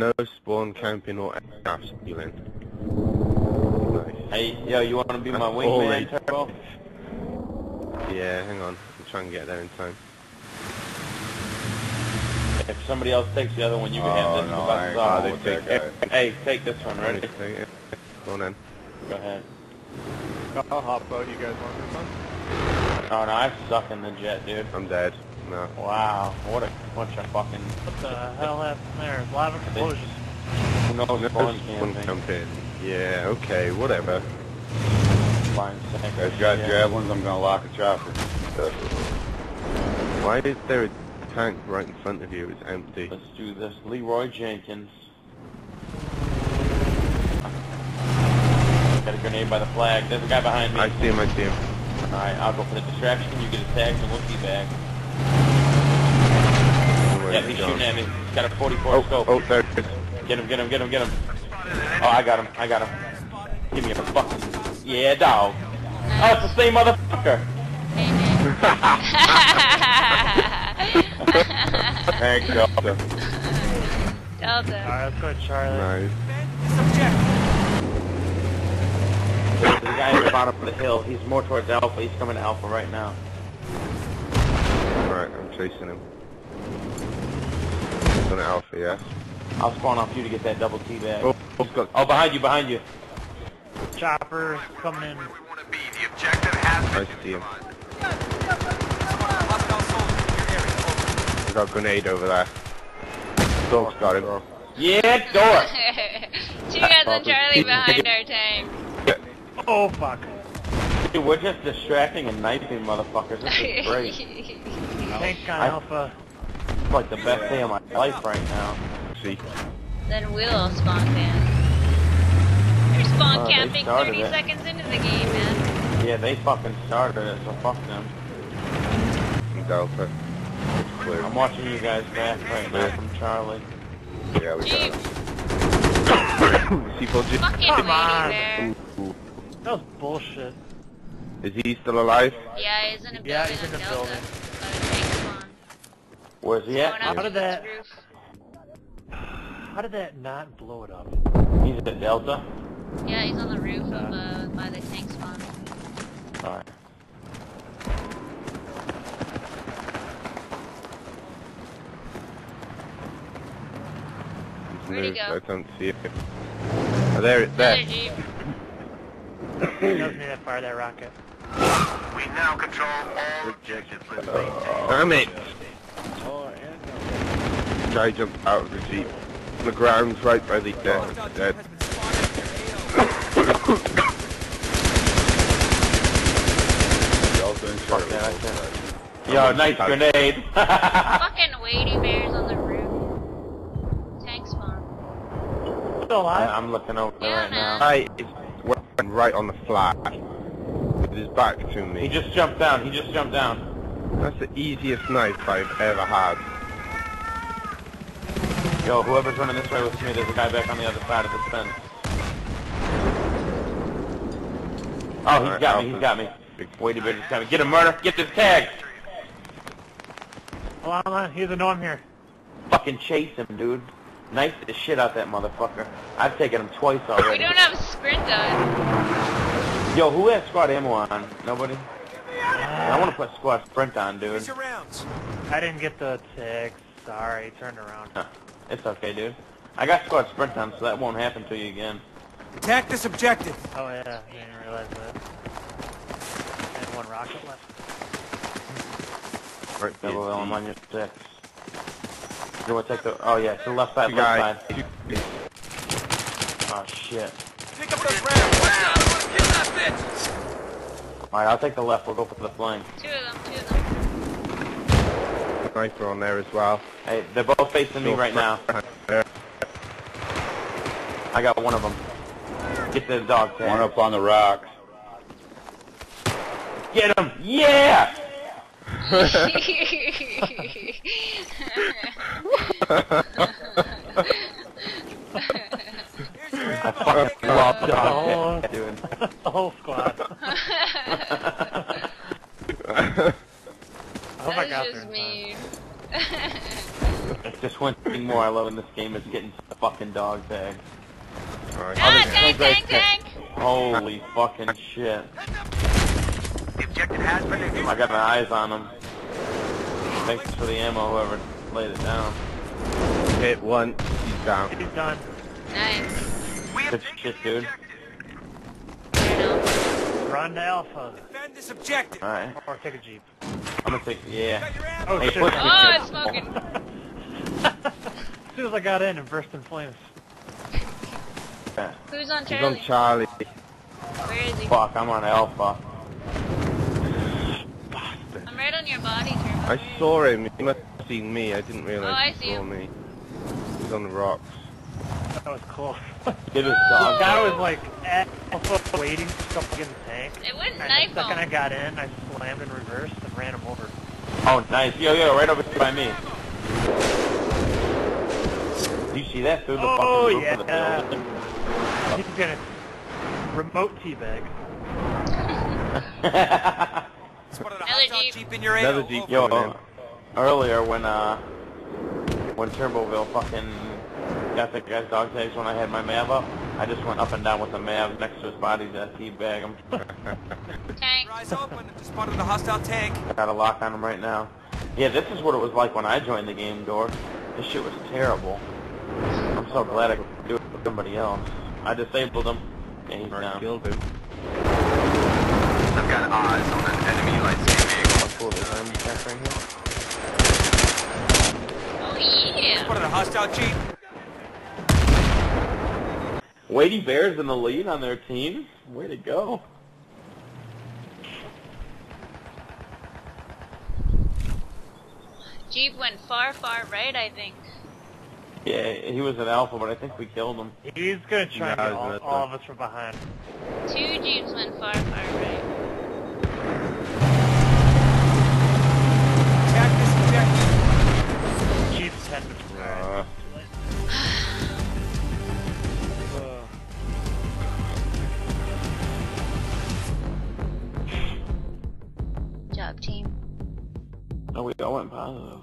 No spawn camping or aircraft stealing. Nice. Hey, yo, you want to be my That's all wingman, they- Turbo? Yeah, hang on. I'm trying to get there in time. If somebody else takes the other one, you can Oh, have this. no, the I buses ain't off. going with that guy. Hey, take this one, ready? Ready? Go on then. Go ahead. I'll hop out. You guys want this one? Oh no, I suck in the jet, dude. I'm dead. No. Wow, what a bunch of fucking What the hell happened there? Lava explosion. who knows No spawn spawn camping. camping. Yeah, okay, whatever. Fine, sick. Guys got Yeah. javelins, I'm gonna lock a chopper. Uh, Why is there a tank right in front of you? It's empty. Let's do this. Leeroy Jenkins. Got a grenade by the flag. There's a guy behind me. I see him, I see him. Alright, I'll go for the distraction. You get attacked and we'll be back. Where Yeah, he's he shooting at me. He's got a 44 Oh, scope. oh, there. Get him, get him, get him, get him. Oh, I got him. I got him. Give me a fucking... Yeah, dog. Oh, it's the same motherfucker. Tank Delta. Delta. Alright, let's go to Charlie. Nice. There's a guy at the bottom of the hill. He's more towards Alpha. He's coming to Alpha right now. Right, I'm chasing him. He's on Alpha, yeah? I'll spawn off you to get that double T bag. Oh, oh he's. Oh, behind you, behind you. Chopper coming in. I see him. He's got a grenade over there. Dog's got him. Yeah, door. Two guys on Charlie behind our tank. Oh fuck. Dude, we're just distracting and knifing motherfuckers. This is great. Tank on I- Alpha. It's like the best day of my life right now. See? then we'll spawn camp. You're spawn oh, they camping started 30 it. seconds into the game, man. Yeah, they fucking started it, so fuck them. I'm Delta. It's clear. I'm watching you guys back right now from Charlie. Yeah, we got Jeep, him. C4G. fucking Come on. there. Ooh. That was bullshit. Is he still alive? Yeah, he's in a building Yeah, he's in on the Delta. building. By the tank spawn. Where's he at? How did that- How did that not blow it up? He's at Delta. Yeah, he's on the roof of, uh, by the tank spawn. Alright. Where'd he go? I don't see it. Oh, there, Another there. Jeep. He doesn't need to fire that rocket. We now control all objectives. Damn it! Guy jumped out of the jeep. On the ground, right by the dead. dead. Delta and Fuck Charlie. that, I can't. Yo, nice grenade. Fucking Wadeyb3ar's on the roof. Tank spawn. Still alive? I'm looking over there Yeah, right man. now. Guy is right on the flat. With his back to me. He just jumped down. He just jumped down. That's the easiest knife I've ever had. Yo, whoever's running this way with me, there's a guy back on the other side of the fence. Oh, he's got me. He's got me. Big- Wait a minute, he's got me. Get him, murder. Get this tag. Hold on, hold on. He doesn't know I'm here. Fucking chase him, dude. Knife the shit out that motherfucker. I've taken him twice already. We don't have sprint on. Yo, who has squad ammo on? Nobody? I want to put squad sprint on, dude. I didn't get the tag. Sorry, turned around. Huh. It's okay, dude. I got squad sprint on, so that won't happen to you again. Attack this objective. Oh yeah, I didn't realize that. And one rocket left. Right, Double yeah, L, I'm on your six. You want to take the... Oh, yeah, to the left side, Two left guys. side. Oh, shit. Pick up those rounds. Wow, get that bitch. Alright, I'll take the left. We'll go for the flank. Two of them, two of them. Sniper on there as well. Hey, they're both facing me right now. I got one of them. Get the dog tag. One up on the rocks. Get him! Yeah! I fucking love dog tag, dude. the whole squad. Just in time. mean. It just went thing more I love in this game is getting the fucking dog tag. Alright. Ah, this tank, sounds tank, tank! Holy fucking shit. The objective has been I got my eyes on him. Thanks for the ammo, whoever laid it down. Hit one, he's down. He's done. Nice. We Good shit, dude. Fair. Run to Alpha. defend this objective. Alright. Or take a Jeep. I'm gonna take, yeah. Got your ammo. Oh, Hey, shit. push Oh, it's smoking. As soon as I got in, it burst in flames. Who's on He's on Charlie? Charlie. Where is he? Fuck, I'm on Alpha. Bastard. I'm right on your body, Turbo. I saw him. He must have seen me. I didn't realize Oh, I he see saw him. me. He's on the rocks. That was close. Get his The dog guy was like at Alpha waiting to come get in the tank. It went And knife the second I got in, I slammed in reverse and ran him over. Oh, nice. Yo, yo, right over here by me. Do you see that through the Oh, fucking roof of the yeah. building? He's gonna remote teabag. Another hostile Jeep. jeep in your Another Jeep. Yo, Coming in. earlier when uh when Turboville fucking got the guy's dog tags when I had my Mav up, I just went up and down with the Mav next to his body to teabag him. Tank. Eyes open. Just spotted a hostile tank. Got a lock on him right now. Yeah, this is what it was like when I joined the game, Door. This shit was terrible. I'm so glad I could do it with somebody else. I disabled him. Yeah, he's I down. killed him. I've got eyes on an enemy light skin vehicle. How cool is army check right here? Oh, yeah. Spotted a hostile jeep. Wadeyb3ar's in the lead on their team. Way to go. Jeep went far, far right, I think. Yeah, he was an alpha, but I think we killed him. He's gonna try and get all, all of us from behind. Two Jeeps went far, far right. Attack this objective. Jeep's heading to Uh, Job, team. Oh, we all went positive.